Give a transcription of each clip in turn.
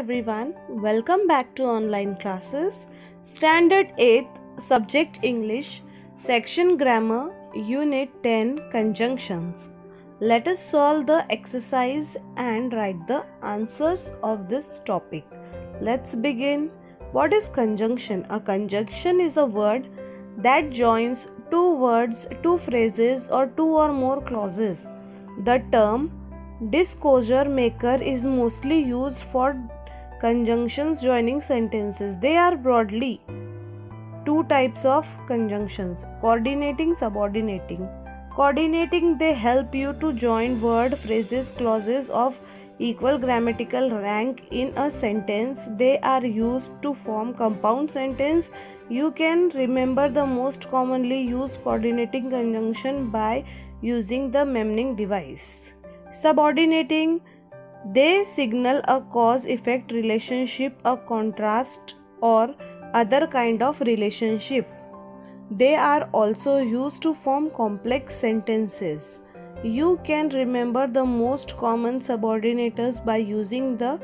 everyone, welcome back to online classes. Standard 8th, Subject English, Section Grammar, Unit 10 Conjunctions. Let us solve the exercise and write the answers of this topic. Let's begin. What is conjunction? A conjunction is a word that joins two words, two phrases, or two or more clauses. The term discourse marker is mostly used for conjunctions joining sentences. They are broadly two types of conjunctions coordinating, subordinating. Coordinating, they help you to join word, phrases, clauses of equal grammatical rank in a sentence. They are used to form compound sentence. You can remember the most commonly used coordinating conjunction by using the mnemonic device. Subordinating, they signal a cause effect relationship, a contrast, or other kind of relationship. They are also used to form complex sentences. You can remember the most common subordinators by using the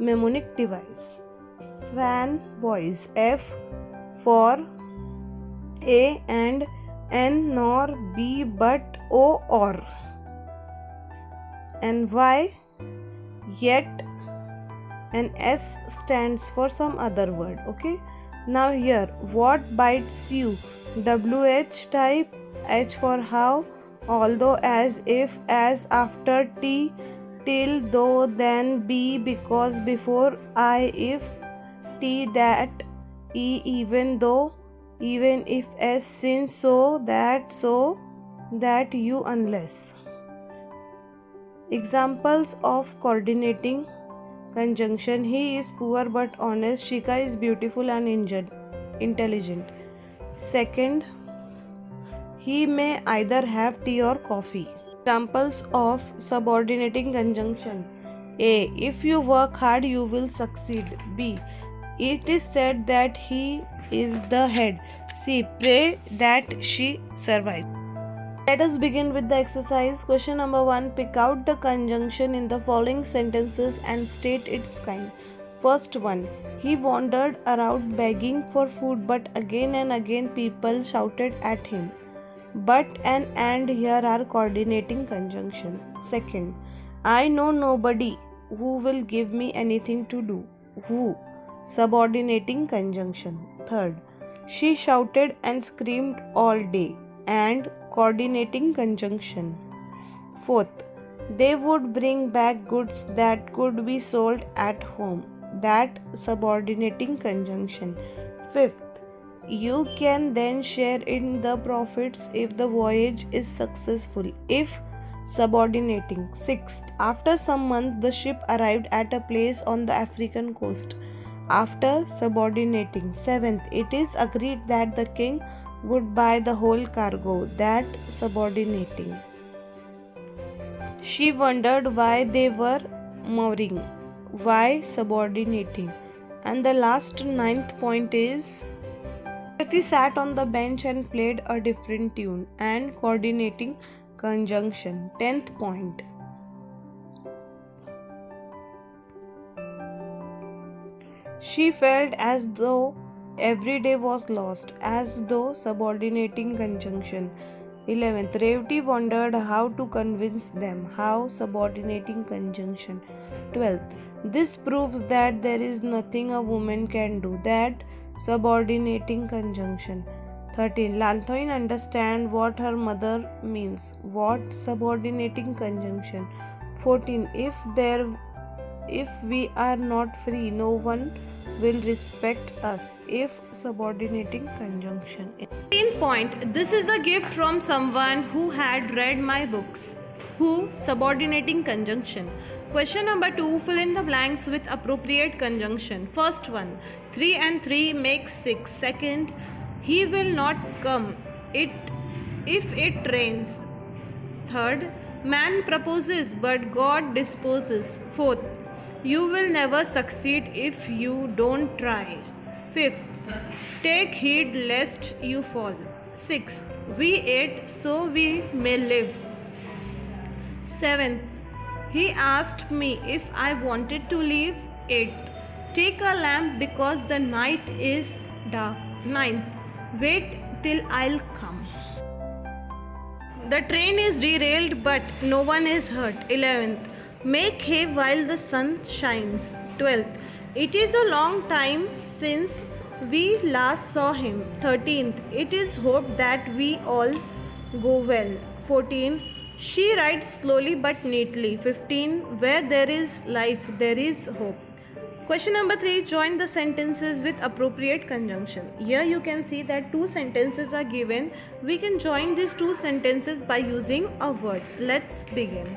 mnemonic device. Fan boys F for A and N nor B but O or and Y yet and S stands for some other word okay? Now here what bites you? WH type H for how although as if as after T till though then be because before I if T that E even though even if S since so that so that you unless Examples of coordinating conjunction He is poor but honest. Shika is beautiful and injured, intelligent. Second, he may either have tea or coffee. Examples of subordinating conjunction A. If you work hard, you will succeed. B. It is said that he is the head. C. Pray that she survives. Let us begin with the exercise. Question number 1 Pick out the conjunction in the following sentences and state its kind. First one He wandered around begging for food, but again and again people shouted at him. But and and here are coordinating conjunction. Second, I know nobody who will give me anything to do. Who? Subordinating conjunction. Third, she shouted and screamed all day. And coordinating conjunction. Fourth, they would bring back goods that could be sold at home. That subordinating conjunction. Fifth, you can then share in the profits if the voyage is successful. If subordinating. Sixth, after some months, the ship arrived at a place on the African coast. After subordinating. Seventh, it is agreed that the king would buy the whole cargo, that subordinating. She wondered why they were mooring, why subordinating. And the last ninth point is Prati sat on the bench and played a different tune and coordinating conjunction. Tenth point. She felt as though every day was lost, as though subordinating conjunction. 11th. Revati wondered how to convince them, how subordinating conjunction. 12th. This proves that there is nothing a woman can do, that subordinating conjunction. 13. Lanthoin understand what her mother means. What subordinating conjunction. 14. If there if we are not free, no one will respect us if subordinating conjunction. In point, this is a gift from someone who had read my books. Who subordinating conjunction. Question number 2 fill in the blanks with appropriate conjunction. First one 3 and 3 makes 6. Second he will not come it if it rains. Third man proposes but God disposes. Fourth you will never succeed if you don't try. Fifth, take heed lest you fall. Sixth, we ate so we may live. Seventh, he asked me if I wanted to leave. Eighth, Take a lamp because the night is dark. Ninth, wait till I'll come. The train is derailed, but no one is hurt. 11th, make hay while the sun shines. 12th, it is a long time since we last saw him. 13th, it is hoped that we all go well. 14, she writes slowly but neatly. 15, where there is life, there is hope. Question number 3 Join the sentences with appropriate conjunction. Here you can see that two sentences are given. We can join these two sentences by using a word. Let's begin.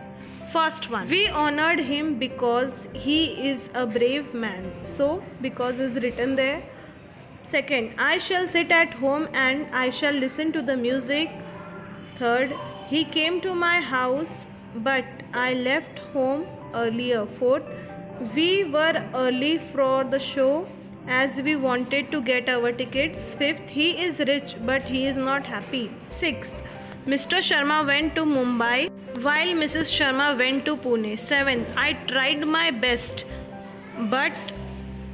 First one We honored him because he is a brave man. So, because is written there. Second, I shall sit at home and I shall listen to the music. Third, he came to my house but I left home earlier. Fourth, we were early for the show as we wanted to get our tickets. Fifth, he is rich but he is not happy. Sixth, Mr. Sharma went to Mumbai while Mrs. Sharma went to Pune. Seventh, I tried my best but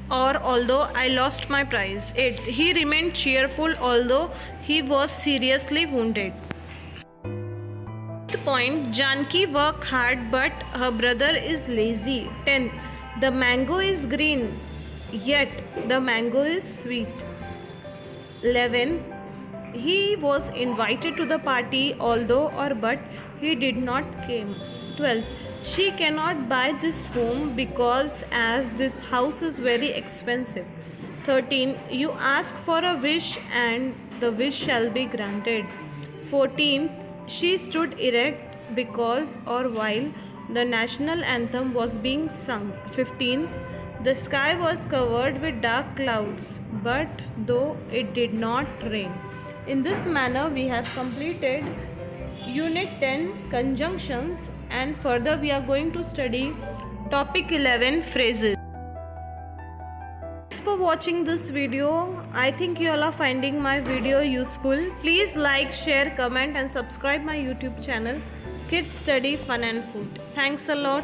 or although I lost my prize. Eighth, he remained cheerful although he was seriously wounded. Point Janki work hard but her brother is lazy. 10. the mango is green, yet the mango is sweet. 11. He was invited to the party, although or but he did not came. 12. She cannot buy this home because as this house is very expensive. 13. You ask for a wish and the wish shall be granted. 14. She stood erect because or while the national anthem was being sung. 15. The sky was covered with dark clouds, but though it did not rain. In this manner, we have completed Unit 10 Conjunctions, and further, we are going to study Topic 11 Phrases. Thanks for watching this video. I think you all are finding my video useful. Please like, share, comment, and subscribe my YouTube channel. Kids Study Fun and Food. Thanks a lot.